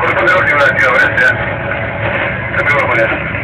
corresponde a la última acción, gracias. Hasta luego, Julián.